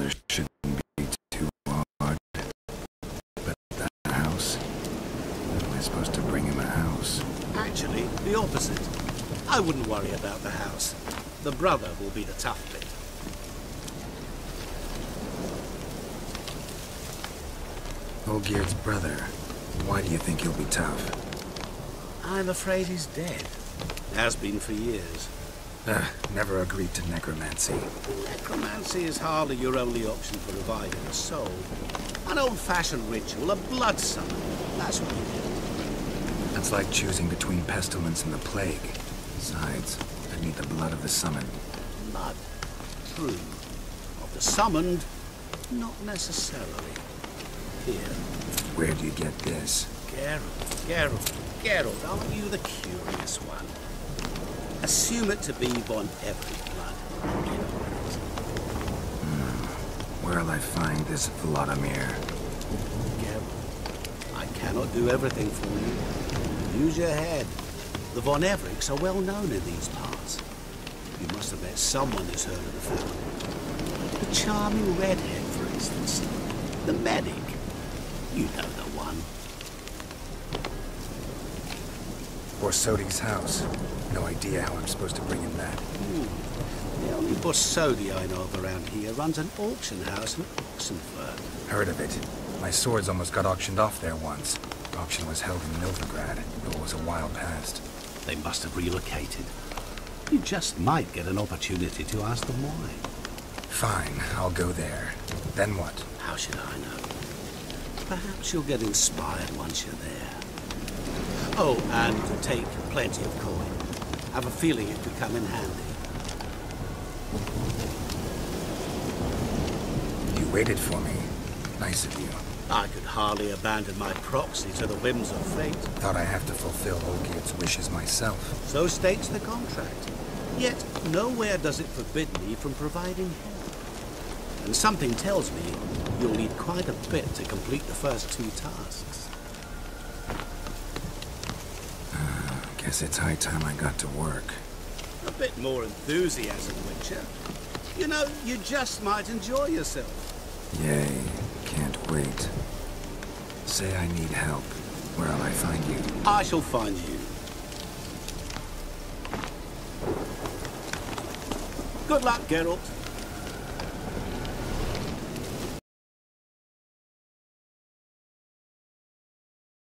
There shouldn't be too hard. But the house? Am I supposed to bring him a house? Actually, the opposite. I wouldn't worry about the house. The brother will be the tough bit. Olgierd's brother. Why do you think he'll be tough? I'm afraid he's dead. Has been for years. Ugh, never agreed to necromancy. Necromancy is hardly your only option for reviving a soul. An old-fashioned ritual, a blood summon. That's what you do. That's like choosing between pestilence and the plague. Besides, I need the blood of the summoned. Blood. True. Of the summoned, not necessarily. Here. Where do you get this? Geralt, Geralt, Geralt, aren't you the curious one? Assume it to be Von Everec blood. Hmm. Where'll I find this Vlodimir? Geralt, I cannot do everything for you. Use your head. The Von Everecs are well known in these parts. You must have met someone who's heard of the family. The charming redhead, for instance. The medic. You know the one. Borsodi's house. No idea how I'm supposed to bring him that. Hmm. The only Borsodi I know of around here runs an auction house in Oxenfurt. Heard of it. My swords almost got auctioned off there once. Auction was held in Novigrad, though it was a while past. They must have relocated. You just might get an opportunity to ask them why. Fine, I'll go there. Then what? How should I know? Perhaps you'll get inspired once you're there. Oh, and take plenty of coin. Have a feeling it could come in handy. You waited for me. Nice of you. I could hardly abandon my proxy to the whims of fate. Thought I have to fulfill Olgierd's wishes myself. So states the contract. Yet, nowhere does it forbid me from providing help. And something tells me you'll need quite a bit to complete the first two tasks. Guess it's high time I got to work. A bit more enthusiasm, Witcher. You know, you just might enjoy yourself. Yay, can't wait. Say I need help. Where'll I find you? I shall find you. Good luck, Geralt.